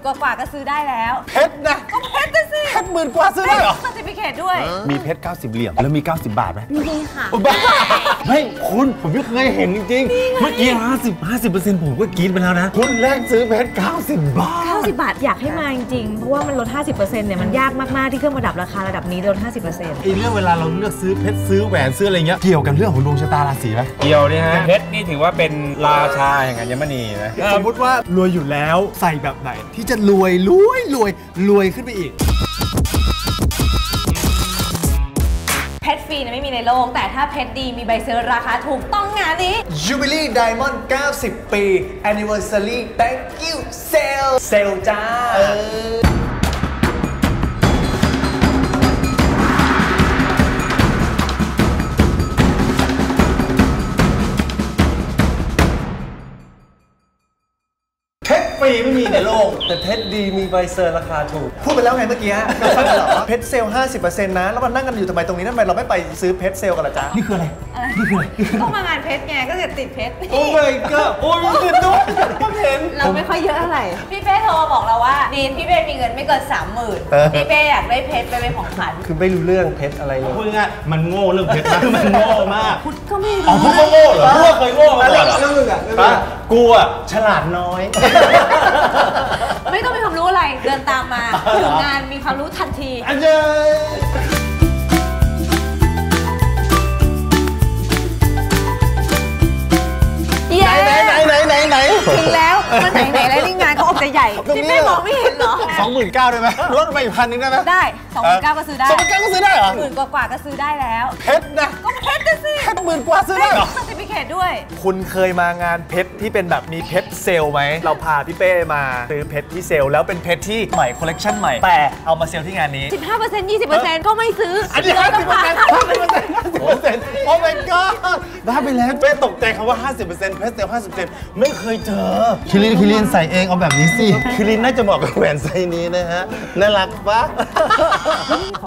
นกว่าๆก็ซื้อได้แล้ว เพชรนะก็เพชรนะสิเพชรหมื่นกว่าซื้อได้เหรอ certificate ด้วย มีเพชร 90 เหลี่ยม แล้วมี 90 บาทไหมมีค่ะบ้าไม่คุณผมไม่เคยเห็นจริงๆเมื่อกี้ 50 50 ผมก็กรี๊ดไปแล้วนะ คุณแลกซื้อเพชร 90 บาท 90 บาท อยากให้มาจริงๆ เพราะว่ามันลด 50%เนี่ยมันยากมากๆ ที่เครื่องประดับราคาระดับนี้ลด 50%ไอ้เรื่องเวลาเราเลือกซื้อเพชรซื้อแหวนซื้ออะไรเงี้ยเกี่ยวกับเรื่องของดวงชะตาราศีไหมเกี่ยวเนี่ยฮะเพชรนี่ถือว่าเป็นราชาแห่งอัญมณีนะสมมติว่ารวยอยู่แล้วใส่แบบไหน ที่จะรวยรวยรวยรวยขึ้นไปอีก ฟรีเนี่ยไม่มีในโลก แต่ถ้าเพชรดีมีใบเซอร์ราคาถูกต้องงานนี้ Jubilee Diamond 90 ปี Anniversary Thank you Sale เซลจ้าเพ แต่เพชรดีมีใบเซอร์ราคาถูก พูดไปแล้วไงเมื่อกี้ไม่ฟังเหรอเพชรเซล50%นะ แล้วมันนั่งกันอยู่ทำไมตรงนี้ทำไมเราไม่ไปซื้อเพชรเซลกันล่ะจ๊ะนี่คืออะไรก็มางานเพชรไงก็จะติดเพชรโอ้ my god โอ้ยมีเงินด้วยผมเห็นเราไม่ค่อยเยอะเท่าไหร่พี่เป้โทรมาบอกเราว่าดีนพี่เป้มีเงินไม่เกินสามหมื่นเออพี่เป้อยากได้เพชรไปเป็นของขวัญคือไม่รู้เรื่องเพชรอะไรเลยพูดง่ายๆมันโง่เรื่องเพชรนะมันโง่มากพุทธก็ไม่อ๋อรู้พวกก็โง่เหรอพวกเคยโง่มาก่อนเหรอแล้วมึงอะปะกูอะฉลาดน้อย ไม่ต้องมีความรู้อะไร เดินตามมาถึงงานมีความรู้ทันทีอันเจยเย้ไหนไหนไหนไหนไหนถึงแล้วมันไหนไหนแล้วนี่งานเขาออกจะใหญ่ตรงนี้พี่เป้มองไม่เห็นเหรอสองหมื่นเก้าได้ไหมลดไปอีกพันหนึงได้ไหมได้สองหมื่นเก้าก็ซื้อได้สองหมื่นเก้าก็ซื้อได้เหรอหมื่นกว่าๆก็ซื้อได้แล้วเพชรนะก็เพชรนะสิเพชรหมื่นกว่าซื้อได้เหรอ certificate ด้วย คุณเคยมางานเพชรที่เป็นแบบมีเพชรเซลไหม เราพาพี่เป้มาซื้อเพชรที่เซลแล้วเป็นเพชรที่ใหม่คอลเลกชันใหม่ แต่เอามาเซลที่งานนี้ 15% 20%ก็ไม่ซื้ออันนี้ห้าสิบเปอร์เซ็นต์ห้าสิบเปอร์เซ็นต์ห้าสิบเปอร์เซ็นต์ oh my god บ้าไปแล้วเป้ตกใจคำว่า 50เปอร์เซ็นต์เพชรเซลห้าสิบเปอร์เซ็นต์ไม่เคยเจอคิรินคิรินใส่เองเอาแบบนี้สิคิรินน่าจะเหมาะกับแหวนไซส์นี้นะฮะน่ารักปะ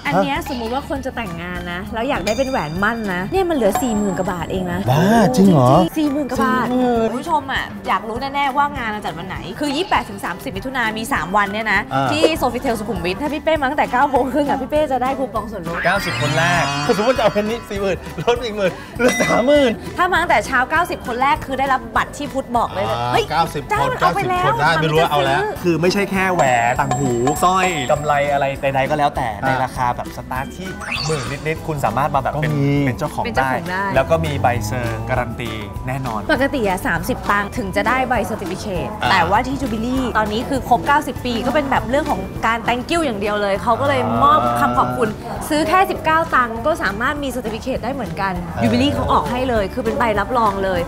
อันเนี้ยสมมุติว่าคนจะแต่งงานนะ แล้วอยากได้เป็นแหวนหมั้นนะ เนี่ยมันเหลือ4 0,000กว่าบาทเองนะบ้าจริงเหรอสี่หมื่นกว่าบาทคุณผู้ชมอะอยากรู้แน่ๆว่างานเราจัดวันไหน คือ 28ถึง30 มิถุนามี 3 วันเนี่ยนะอ่าที่โซฟิเทลสุขุมวิทถ้าพี่เป้มาตั้งแต่9โมงครึ่งอะพี่เป้จะได้คูปองส่วนลด 90 คนแรกถ้าสมมติจะเอาเพนนี้สี่หมื่นลดอีกหมื่นเหลือสามหมื่นถ้ามาตั้งแต่เช้า 90 คนแรกคือได้รับบัตรที่พุฒบอกเลยเลยอ่าเฮ้ย90ได้คนมันเอาไปแล้ว90คนได้ไม่รู้ว่าเอาแล้วมันจะซื้คือไม่ใช่แค่แหวนต่างหูสร้อยกำไลอะไรใดๆก็แล้วแต่ในอ่าราคาแบบสตาร์ทที่หมื่นนิดๆคุณสามารถมาแบบเป็นก็มีเป็นเจ้าของเป็นเจ้าได้ของได้ แล้วก็มีใบ cer การันตีแน่นอน ปกติอะ30 ตังค์ถึงจะได้ใบ certificate อ่า แต่ว่าที่ Jubilee ตอนนี้คือครบ 90 ปีก็เป็นแบบเรื่องของการ thank you อย่างเดียวเลย เขาก็เลยมอบคำขอบคุณ ซื้อแค่ 19 ตังค์ก็สามารถมี certificate ได้เหมือนกัน Jubilee เขาออกให้เลย คือเป็นใบรับรองเลย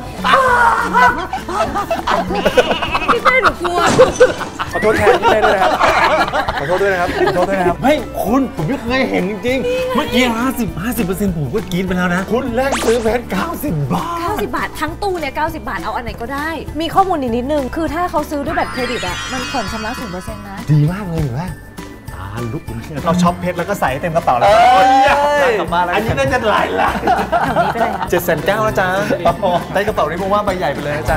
พี่เป้หนูกลัว ขอโทษแทนพี่เต้ด้วยนะครับ ขอโทษด้วยนะครับ ขอโทษด้วยนะครับ ไม่คุณผมไม่เคยเห็นจริงๆเมื่อกี้ 50 50เปอร์เซ็นต์ผมก็กรี๊ดไปแล้วนะ คุณแลกซื้อเพชร90 บาท 90 บาท ทั้งตู้เนี่ย90 บาทเอาอันไหนก็ได้ มีข้อมูลอีกนิดนึง คือถ้าเขาซื้อด้วยบัตรเครดิตอะมันผ่อนชำระ0%นะ ดีมากเลยเห็นไหมตาลุกผมเชื่อเราช็อปเพชรแล้วก็ใส่ให้เต็มกระเป๋าแล้วเอ้ยกลับบ้านแล้วอันนี้น่าจะหลายล้านแถวนี้เป็นไรคะเจ็ดแสนเก้านะจ๊ะได้กระเป๋านี้ผมว่าใบใหญ่ไปเลยนะจ๊ะ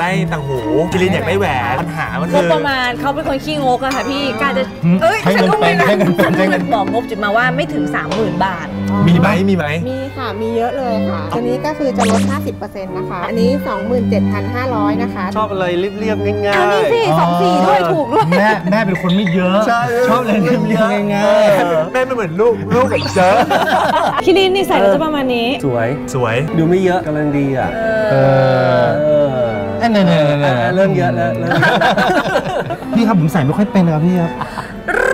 ได้ต่างหูคิรินอยากได้แหวนปัญหามันงคืบอ ประมาณเขาเป็นคนขี้งกอะค่ะพี่การจะหืมเอ้ยให้เงินฉัก็ไม่เป็นให้เงินเป็นฉัก็ไม่บอกงบจุดมาว่าไม่ถึง 30,000 บาท มีไหมมีไหมมีค่ะ มีเยอะเลยค่ะ ตัวนี้ก็คือจะลด 50%นะคะ อันนี้ 27,500 นะคะ ชอบอะไรเรียบๆง่ายอันนี้สิสองสี่ด้วยถูกด้วย แม่แม่เป็นคนไม่เยอะ ใช่ ชอบอะไรเรียบๆง่ายแม่ไม่เหมือนลูกลูกแบบเจอ คิรินนี่ใส่แล้วจะประมาณนี้ สวย สวย ดูไม่เยอะกำลังดีอะๆเออ เออ เนี่ยเนี่ยเนยเยเริ่มเยอะแล้วพี่ครับผมใส่ไม่ค่อยเป็นครับพี่ครับ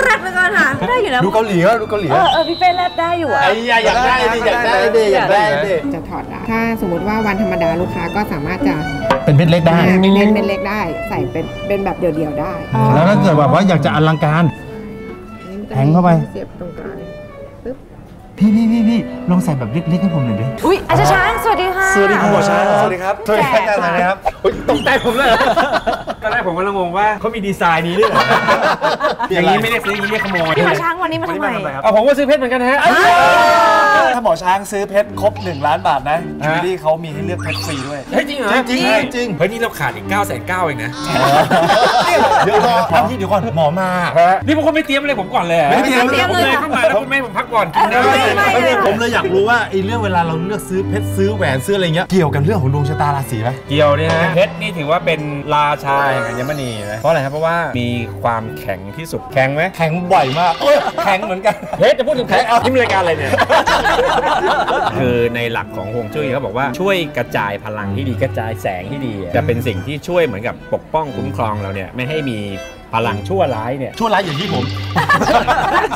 แรดไปก่อนค่ะได้อยู่นะดูเกาหลีอะดูเกาหลีเออเออพี่เป้แรดได้อยู่อะไอ้ยาอยากได้ดิอยากได้ดิอยากได้ดิจะถอดได้ถ้าสมมติว่าวันธรรมดาลูกค้าก็สามารถจะเป็นเพชรเล็กได้เป็นเล่นเป็นเล็กได้ ใส่เป็นเป็นแบบเดี่ยวๆได้ แล้วถ้าเกิดแบบว่าอยากจะอลังการแทงเข้าไปเสียบตรงกลาง พี่พี่พี่พี่ลองใส่แบบเล็กๆให้ผมหน่อยดิอุ้ยอาจารย์ช้างสวัสดีค่ะ สวัสดีครับหมอช้างสวัสดีครับสวัสดีครับอาจารย์นะครับตกใจผมเลยตอนแรกผมก็งงว่าเขามีดีไซน์นี้ด้วยเหรออย่างนี้ไม่ได้ซื้ออย่างนี้เรียกขโมยพี่หมอช้างวันนี้มาทำไมวันนี้มาทำไมครับเอาผมก็ซื้อเพชรเหมือนกันฮะ ถ้าหมอช้างซื้อเพชรครบ 1 ล้านบาทนะจูบิลี่เขามีให้เลือกเพชรฟรีด้วย เฮ้ยจริงเหรอจริงๆจริงเฮ้ยนี่เราขาดอีก9ก้าแสนเก้าเองนะเดี๋ยวรอเอาที่เดี๋ยวก่อนหมอมา นี่พวกคุณไม่เตรียมอะไรผมก่อนเลยหรอไม่เตรียมไม่เตรียมเลยเข้ามาแล้วคุณไม่ให้ผมพักก่อนกินได้ไม่ไม่ไม่ไม่ผมเลยอยากรู้ว่าไอ้เรื่องเวลาเราเลือกซื้อเพชรซื้อแหวนซื้ออะไรเงี้ยเกี่ยวกับเรื่องของดวงชะตาราศีไหมเกี่ยวเนี่ยนะเพชรนี่ถือว่าเป็นราชาแห่งอัญมณีนะเพราะอะไรครับเพราะว่ามีความแข็งที่สุดแข็งไหมแข็งบ่อยมากเอ้ยแข็งเหมือนกันเพชรจะพูดถึงเพชรเอาที่มีรายการอะไรเนี่ย คือในหลักของฮวงจุ้ยเขาบอกว่าช่วยกระจายพลังที่ดีกระจายแสงที่ดีอะจะเป็นสิ่งที่ช่วยเหมือนกับปกป้องคุ้มครองเราเนี่ยไม่ให้มี พลังชั่วร้ายเนี่ยชั่วร้ายอย่างที่ผม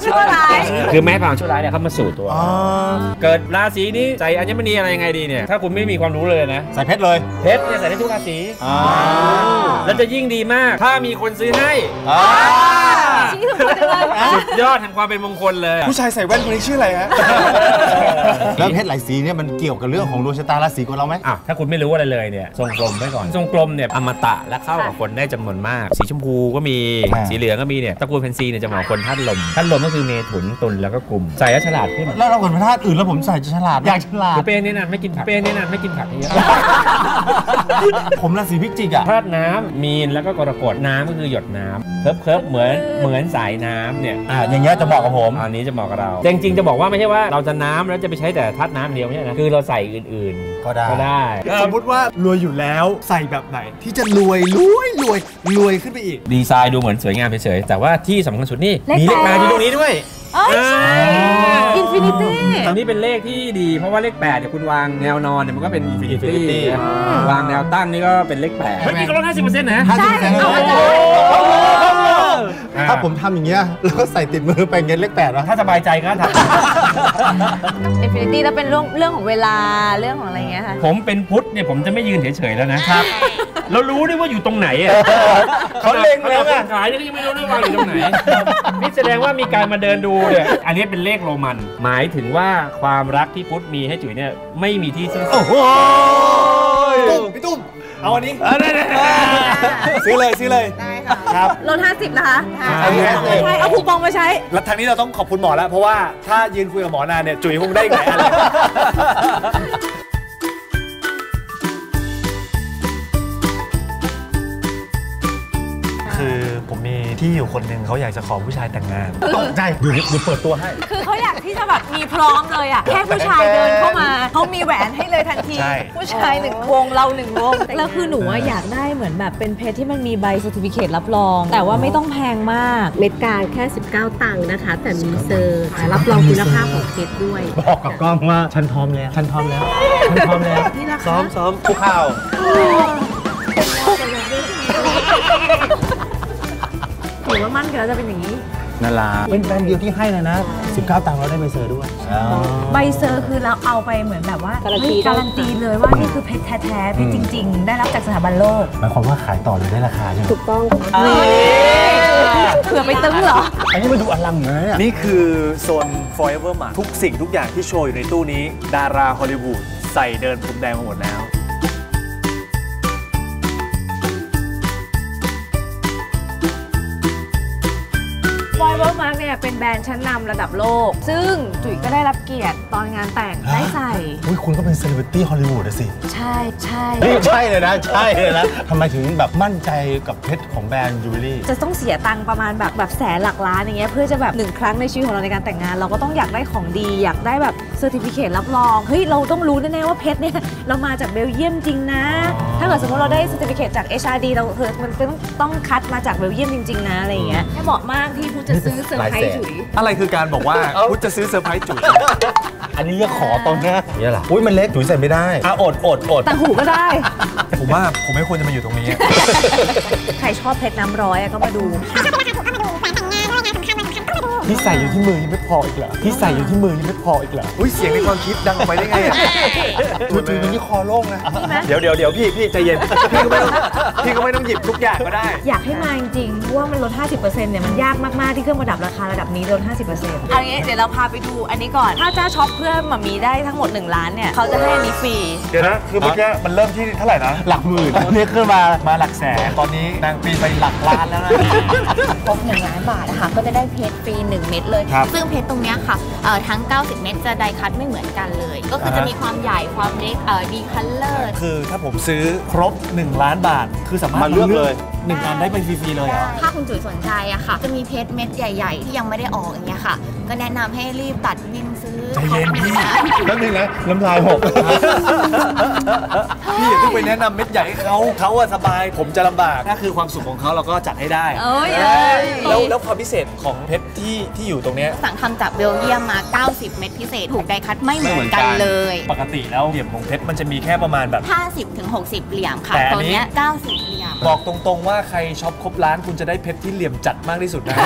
ชั่วร้าย คือแม้พลังชั่วร้ายเนี่ยเข้ามาสู่ตัว อ๋อ เกิดราศีนี้ใส่อัญมณีอะไรยังไงดีเนี่ย ถ้าคุณไม่มีความรู้เลยนะ ใส่เพชรเลยเพชรเนี่ยใส่ได้ทุกราศีอ่าแล้วจะยิ่งดีมาก ถ้ามีคนซื้อให้ อ่าชี้ถูกคนเลยสุดยอดแห่งความเป็นมงคลเลย ผู้ชายใส่แว่นคนนี้ชื่ออะไรฮะ แล้วเพชรหลายสีเนี่ยมันเกี่ยวกับเรื่องของดวงชะตาราศีของเราไหมอะถ้าคุณไม่รู้อะไรเลยเนี่ยทรงกลมไว้ก่อนทรงกลมเนี่ยอมตะและเข้ากับคนได้จำนวนมาก สีชมพูก็มีอ่า สีเหลืองก็มีเนี่ยตระกูลเพนซีเนี่ยจะเหมาะกับคนธาตุลมธาตุลมก็คือเมถุนตุลแล้วก็กลุ่มใส่แล้วฉลาดขึ้นแล้วเราคนพระธาตุอื่นแล้วผมใส่จะฉลาดอยากฉลาดคุณเป้เนี่ยนะไม่กินผักเป้เนี่ยนะไม่กินผักเยอะ ผมราศีพิจิกอะธาตุน้ำมีนแล้วก็กรกฎน้ำก็คือหยดน้ำเคิบเคิบเหมือนเหมือนสายน้ำเนี่ยอ่าอย่างเงี้ยจะเหมาะกับผม อันนี้จะเหมาะกับเราแต่จริงๆจะบอกว่าไม่ใใช่ว่าเราจะน้ำแล้วจะไปใช้แต่ธาตุน้ำเดียวไม่ใช่นะคือเราใส่อื่นๆก็ได้ ก็ได้ สมมุติว่ารวยอยู่แล้วใส่แบบไหน ที่จะรวยรวยรวยรวยขึ้นไปอีก ดีไซน์ดูเหมือนสวยงามเฉยๆแต่ว่าที่สำคัญสุดนี่เลขมีเลขแปแปดดอยู่ตรงนี้ด้วย เอ้ยใช่ infinity ตอนนี้เป็นเลขที่ดี เพราะว่าเลข8เนี่ยคุณวางแนวนอนเนี่ยมันก็เป็นอินฟินิตี้ Infinity วางแนวตั้งนี่ก็เป็นเลข8เฮ้ยมีก็ลด50%นะห้าสิบเปอร์เซ็นต์ใช่ ถ้าผมทำอย่างเงี้ยแล้วก็ใส่ติดมือไปเงี้ยเลขแปดวะถ้าสบายใจก็ทอินฟินิตี้แล้วเป็นเรื่องเรื่องของเวลาเรื่องของอะไรอย่างเงี้ยค่ะำผมเป็นพุทธเนี่ยผมจะไม่ยืนเฉยๆแล้วนะครับ เรารู้ด้วยว่าอยู่ตรงไหนอะเขาเล็งแล้วขนาอะดคนขายเนี่ยก็ยังไม่รู้ด้วยว่าอยู่ตรงไหน นี่แสดงว่ามีการมาเดินดูเนี่ยอันนี้เป็นเลขโรมัน หมายถึงว่าความรักที่พุทธมีให้จุ๋ยเนี่ยไม่มีที่สิ้นสุดตุ้มพี่ตุ้มเอาอันนี้ซื้อเลยซื้อเลยได้ ค่ะครับลด50นะคะอันนี้เลยใช่เอาคูปองมาใช้ แล้วทางนี้เราต้องขอบคุณหมอแล้วเพราะว่าถ้ายืนคุยกับหมอนานเนี่ยจุ๋ยคงได้อีกหลายอันเลยคือผมมีที่อยู่คนหนึ่งเขาอยากจะขอผู้ชายแต่งงานตกใจเดี๋ยวเดี๋ยวเปิดตัวให้ คือเขาอยากที่จะแบบมีพร้อมเลยอะแค่ผู้ชายเดินเข้ามาเขามีแหวนให้เลย ทันทีใช่ ผู้ชายหนึ่งวงเราหนึ่งวงแล้วคือหนูอะอยากได้เหมือนแบบเป็นเพชรที่มันมีใบสติฟิเคตรับรอง แต่ว่าไม่ต้องแพงมาก เม็ดกลางแค่ 19 ตังค์นะคะ แต่มี cer รับรองคุณภาพของเพชรด้วย บอกกับกล้องว่าฉันพร้อมแล้วฉันพร้อมแล้วฉันพร้อมแล้วนี่นะคะซ้อมซ้อมคุกเข่าหนูว่าหมั้นกันแล้วจะเป็นอย่างนี้ นาราเป็นแบรนด์เดียวที่ให้เลยนะ 19 ตังค์เราได้ใบ cer ด้วย ใบ cerคือเราเอาไปเหมือนแบบว่าการันตี เฮ้ยการันตีเลยว่านี่คือเพชรแท้ๆเพชรจริง ๆ ได้รับจากสถาบันโลกหมายความว่าขายต่อเลยได้ราคาใช่ไหมถูกต้องค่ะเผื่อไปตึ้งเหรอ อันนี้มันดูอลังเหมือนกันเนี่ยนี่คือโซน Forevermark ทุกสิ่งทุกอย่างที่โชว์อยู่ในตู้นี้ ดาราฮอลลีวูดใส่เดินพรมแดงมาหมดแล้ว มาร์กเนี่ยเป็นแบรนด์ชั้นนำระดับโลก ซึ่งจุ๋ยก็ได้รับเกียรติตอนงานแต่งได้ใส่อุ้ยคุณก็เป็นเซเลบริตี้ฮอลลีวูดอะสิ ใช่ใช่นี่ใช่เลยนะ ใช่เลยนะทำไมถึงแบบมั่นใจกับเพชรของแบรนด์ Jubilee จะต้องเสียตังค์ประมาณแบบแบบแสนหลักล้านอย่างเงี้ยเพื่อจะแบบหนึ่งครั้งในชีวิตของเราในการแต่งงาน เราก็ต้องอยากได้ของดี อยากได้แบบ certificate รับรองเฮ้ยเราต้องรู้แน่ๆว่าเพชรเนี่ยเรามาจากเบลเยียมจริงนะ ถ้าเกิดสมมติเราได้ certificate จาก HRD เราคือมันต้องต้องคัดมาจากเบลเยียมจริงๆนะอะไรอย่างเงี้ยเหมาะมากที่พุฒจะซื้อเซอร์ไพรส์จุ๋ยอะไรคือการบอกว่าพุฒจะซื้อเซอร์ไพรส์จุ๋ย อันนี้จะขอตรงเนี้ยเนี่ยเหรออุ้ยมันเล็กจุ๋ยใส่ไม่ได้อะอดอดอดแต่หูก็ได้ ผมว่าผมไม่ควรจะมาอยู่ตรงนี้ ใครชอบเพชรน้ำร้อยอะก็มาดู ที่ใส่อยู่ที่มือยังไม่พออีกเหรอที่ใส่อยู่ที่มือยังไม่พออีกเหรออุ้ยเสียงในความคิดดังออกไปได้ไงอะจุ๋ยจุ๋ยมันที่คอโล่งนะเดี๋ยวเดี๋ยวเดี๋ยวพี่พี่ใจเย็นพี่ก็ไม่ต้องพี่ก็ไม่ต้องหยิบทุกอย่างก็ได้ อยากให้มาจริงๆเพราะว่ามันลด 50%เนี่ยมันยากมากๆที่เครื่องประดับราคาระดับนี้ลด 50%เอางี้เดี๋ยวเราพาไปดูอันนี้ก่อน ถ้าจ้าช็อปเพื่อหมามีได้ทั้งหมด 1 ล้านเนี่ยเขาจะให้อันนี้ฟรี เดี๋ยวนะคือเมื่อกี้มันเริ่มที่เท่าไหร่นะ หลักหมื่นอันนี้ขึ้นมามาหลักแสนตอนนี้นางปีนไปหลักล้านแล้วนะครบ1ล้านบาทนะคะก็จะได้เพชรฟรี1 เม็ดเลย ครับซึ่งเพชรตรงเนี้ยค่ะเอ่อทั้ง 90 เม็ดจะ die-cut ไม่เหมือนกันเลย ก็คือจะอ่าฮะ มีความใหญ่ความเล็กเอ่อ D color คือถ้าผมซื้อครบ 1 ล้านบาท คือสามารถมาเลือกเลย หนึ่งอันได้เป็นฟรีๆเลยเหรอ ถ้าคุณจุ๋ยสนใจอะค่ะ จะมีเพชรเม็ดใหญ่ ๆ ที่ยังไม่ได้ออกอย่างเงี้ยค่ะ ก็แนะนำให้รีบตัดบิลซื้อใจเย็นพี่ แล้วนึงนะน้ำลายหก พี่อย่าเพิ่งไปแนะนำเม็ดใหญ่ให้เขาเขาอะสบายผมจะลำบากถ้าคือความสุขของเขาเราก็จัดให้ได้ เอ้ยเออแล้วแล้วความพิเศษของเพชร ที่ที่อยู่ตรงเนี้ยสั่งทำจากเบลเยียมมา 90 เม็ดพิเศษ ถูกไดคัตไม่เหมือนกันเลย ปกติแล้วเหลี่ยมของเพชรมันจะมีแค่ประมาณแบบ 50ถึง60 เหลี่ยมค่ะแต่อันตัวนี้ เนี้ย90 เหลี่ยม บอกตรงๆว่าใครช็อปครบล้านคุณจะได้เพชรที่เหลี่ยมจัดมากที่สุดนะ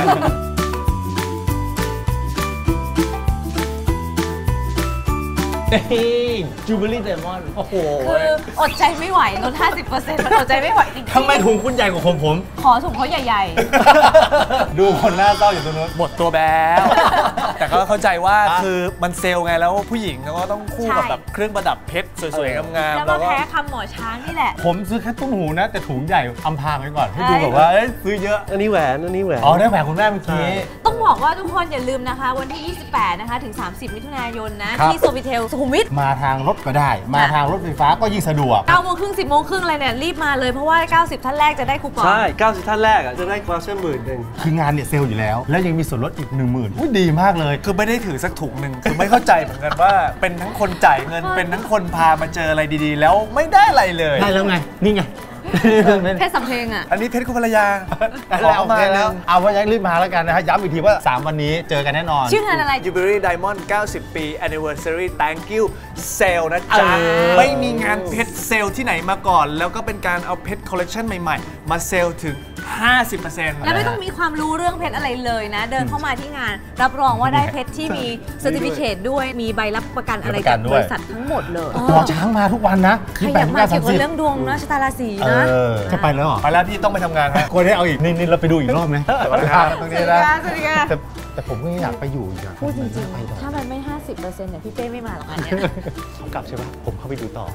Jubilee Diamond โอ้โหคืออดใจไม่ไหวลด50%มันอดใจไม่ไหวจริงๆทำไมถุงคุณใหญ่กว่าของผม ขอถุงเขาใหญ่ดูคนหน้าเศร้าอยู่ตรงนู้นหมดตัวแล้วแต่ ก็เข้าใจว่าคือมันเซลล์ไงแล้วผู้หญิงเขาก็ต้องคู่กับใช่แบบเครื่องประดับเพชรสวยๆงามๆๆแล้วแล้มาวก็แพ้คำหมอช้างนี่แหละ ผมซื้อแค่ตุ้มหูนะ แต่ถุงใหญ่อำพรางไว้ก่อนให้ดูใช่แบบว่าเอ้ยซื้อเยอะอันนี้แหวนอันนี้แหวนอ๋อได้แหวนคุณแม่เมื่อกี้ต้องบอกว่าทุกคนอย่าลืมนะคะ วันที่ 28 นะคะ ถึง 30 มิถุนายนนะครับที่โซฟิเทลสุขุมวิทมาทางรถก็ได้ มาทางรถไฟฟ้าก็ยิ่งสะดวก9โมงครึ่ง 10 โมงครึ่งอะไรเนี่ย รีบมาเลยเพราะว่า 90 ท่านแรกจะได้คูปอง ใช่ 90 ท่านแรกอะจะได้ voucher หมื่นหนึ่งคืองานเนี่ยเซลล์อยู่แล้ว แล้วยังมีส่วนลดอีก 1 0,000 อุ้ยดีมากเลยคือไม่ได้ถือสักถุงหนึ่งคือไม่เข้าใจเหมือนกันว่า เป็นทั้งคนจ่ายเงินเป็นทั้งคนพามาเจออะไรดีๆ แล้วไม่ได้อะไรเลย ได้แล้วไง นี่ไง เพชรสำเพ็งอะ อันนี้เพชรคุณภรรยาแล้วมามาแล้แล้ววเอาไว้ยังรีบมาแล้วกันนะฮะย้ำอีกทีว่า 3 วันนี้เจอกันแน่นอน ชื่องานอะไร Jubilee Diamond 90 ปี Anniversary Thank you Sale นะจ๊ะเออไม่มีงานเพชรเซลล์ที่ไหนมาก่อน แล้วก็เป็นการเอาเพชรคอลเล t ชันใหม่ ๆ มาเซลล์ถึง 50%แล้วไม่ต้องมีความรู้เรื่องเพชรอะไรเลยนะ เดินเข้ามาที่งาน รับรองว่าได้เพชรที่มี certificate ด้วยมีใบรับประกันอะไรจากบริษัททั้งหมดเลยหมอช้างมาทุกวันนะใครอยากมาเกี่ยวกับเรื่องดวงนะชะตาราศีเอนะอจะไปแล้วเหรอไปแล้วพี่ต้องไปทำงานฮะควรได้เอาอีกนิดนิดเราไปดูอีกรอบไหมสวัสดีครับตรงนี้นะสวัสดีค่ะแต่แต่ผมก็ยังอยากไปอยู่อีกอะพูดจริงไปต่อๆถ้ามันไม่ 50%เนี่ยพี่เป้ไม่มาหรอกอันเนี้ยเขากลับใช่ปะผมเข้าไปดูต่อ